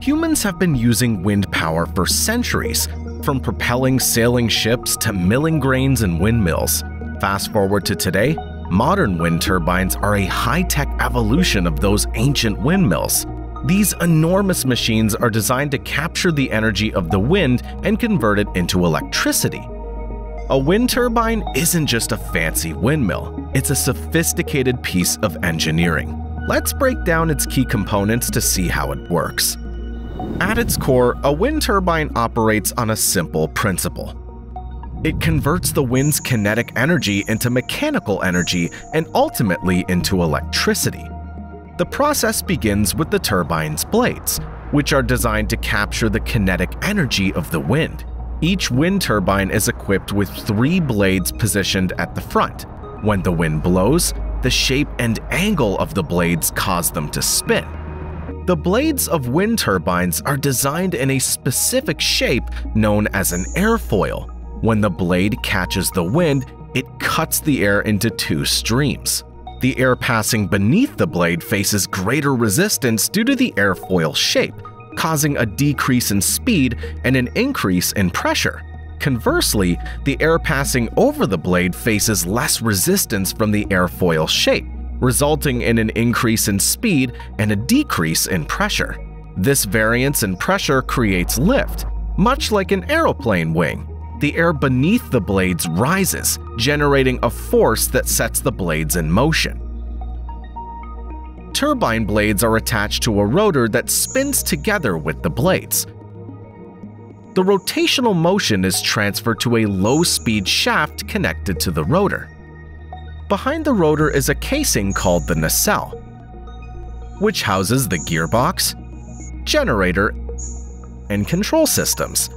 Humans have been using wind power for centuries, from propelling sailing ships to milling grains in windmills. Fast forward to today, modern wind turbines are a high-tech evolution of those ancient windmills. These enormous machines are designed to capture the energy of the wind and convert it into electricity. A wind turbine isn't just a fancy windmill, it's a sophisticated piece of engineering. Let's break down its key components to see how it works. At its core, a wind turbine operates on a simple principle. It converts the wind's kinetic energy into mechanical energy and ultimately into electricity. The process begins with the turbine's blades, which are designed to capture the kinetic energy of the wind. Each wind turbine is equipped with three blades positioned at the front. When the wind blows, the shape and angle of the blades cause them to spin. The blades of wind turbines are designed in a specific shape known as an airfoil. When the blade catches the wind, it cuts the air into two streams. The air passing beneath the blade faces greater resistance due to the airfoil shape, causing a decrease in speed and an increase in pressure. Conversely, the air passing over the blade faces less resistance from the airfoil shape, resulting in an increase in speed and a decrease in pressure. This variance in pressure creates lift, much like an aeroplane wing. The air beneath the blades rises, generating a force that sets the blades in motion. Turbine blades are attached to a rotor that spins together with the blades. The rotational motion is transferred to a low-speed shaft connected to the rotor. Behind the rotor is a casing called the nacelle, which houses the gearbox, generator, and control systems.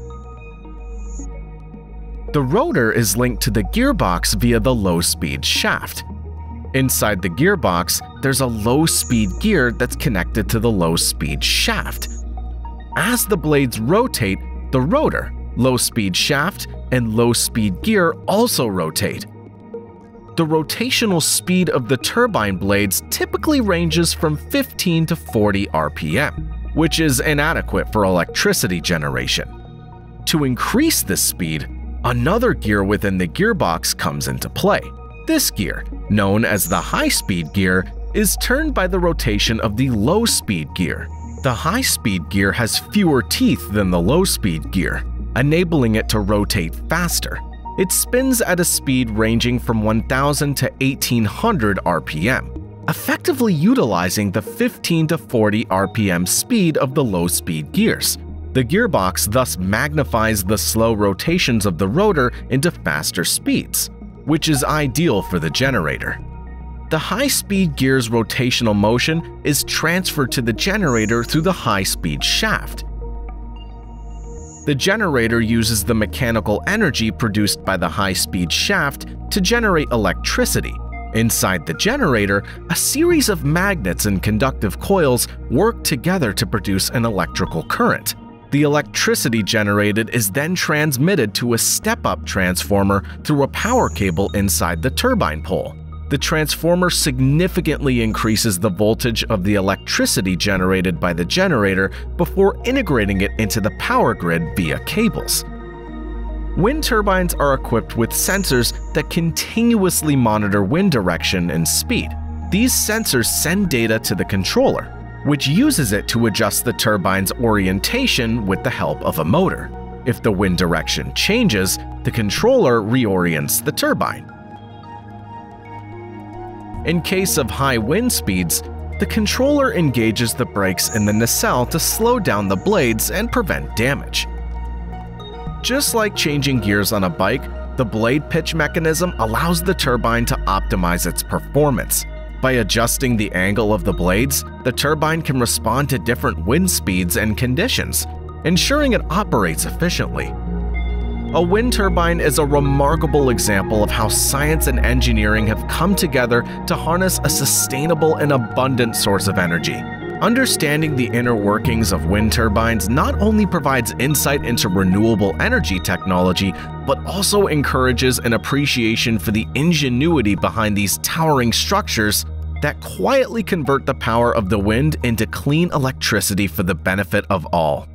The rotor is linked to the gearbox via the low-speed shaft. Inside the gearbox, there's a low-speed gear that's connected to the low-speed shaft. As the blades rotate, the rotor, low-speed shaft, and low-speed gear also rotate, the rotational speed of the turbine blades typically ranges from 15 to 40 RPM, which is inadequate for electricity generation. To increase this speed, another gear within the gearbox comes into play. This gear, known as the high-speed gear, is turned by the rotation of the low-speed gear. The high-speed gear has fewer teeth than the low-speed gear, enabling it to rotate faster. It spins at a speed ranging from 1000 to 1800 RPM, effectively utilizing the 15 to 40 RPM speed of the low-speed gears. The gearbox thus magnifies the slow rotations of the rotor into faster speeds, which is ideal for the generator. The high-speed gear's rotational motion is transferred to the generator through the high-speed shaft, the generator uses the mechanical energy produced by the high-speed shaft to generate electricity. Inside the generator, a series of magnets and conductive coils work together to produce an electrical current. The electricity generated is then transmitted to a step-up transformer through a power cable inside the turbine pole the transformer significantly increases the voltage of the electricity generated by the generator before integrating it into the power grid via cables. Wind turbines are equipped with sensors that continuously monitor wind direction and speed. These sensors send data to the controller, which uses it to adjust the turbine's orientation with the help of a motor. If the wind direction changes, the controller reorients the turbine. In case of high wind speeds, the controller engages the brakes in the nacelle to slow down the blades and prevent damage. Just like changing gears on a bike, the blade pitch mechanism allows the turbine to optimize its performance. By adjusting the angle of the blades, the turbine can respond to different wind speeds and conditions, ensuring it operates efficiently. A wind turbine is a remarkable example of how science and engineering have come together to harness a sustainable and abundant source of energy. Understanding the inner workings of wind turbines not only provides insight into renewable energy technology, but also encourages an appreciation for the ingenuity behind these towering structures that quietly convert the power of the wind into clean electricity for the benefit of all.